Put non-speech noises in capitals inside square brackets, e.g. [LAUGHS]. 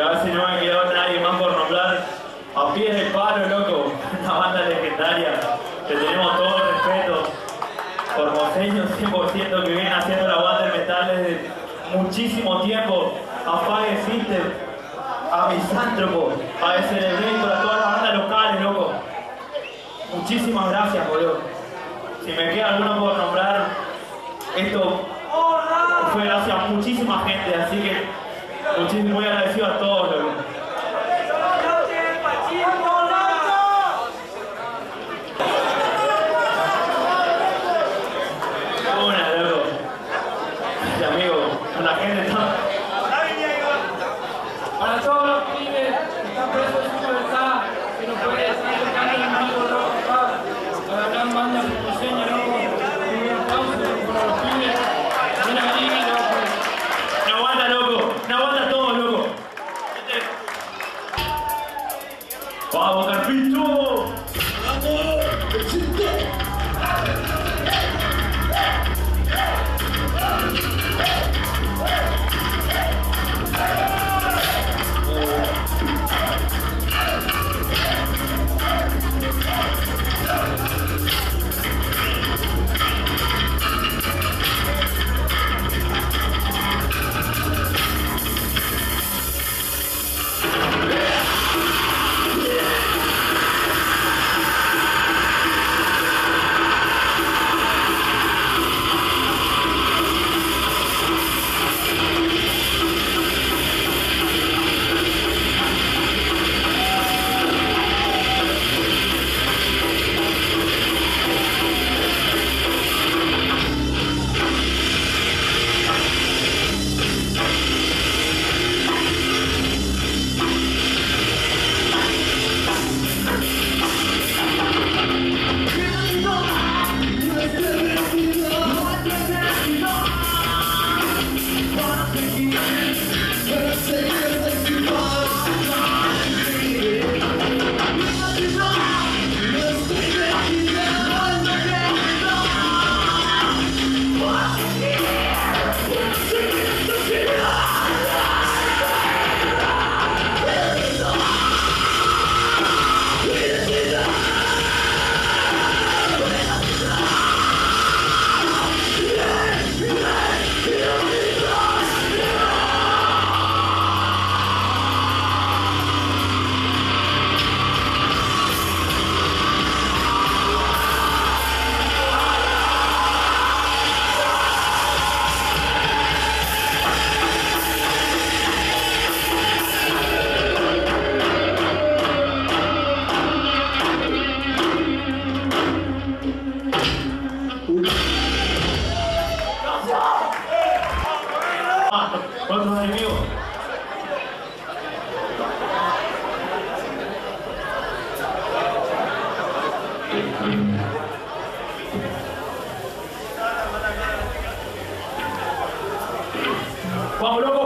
a ver si no me quedó nadie más por nombrar. A pies del palo, loco. [LAUGHS] Una banda legendaria. Que tenemos todo el respeto. Formoseños 100% que vienen haciendo la banda de metal desde muchísimo tiempo. A Fire System, a Misántropo, a Celebrator, a todas las bandas locales, loco. Muchísimas gracias, boludo. Si me queda alguno por nombrar, esto fue gracias a muchísima gente, así que muchísimo muy agradecido a todos, Tennessee. Otros enemigos. ¡Vamos!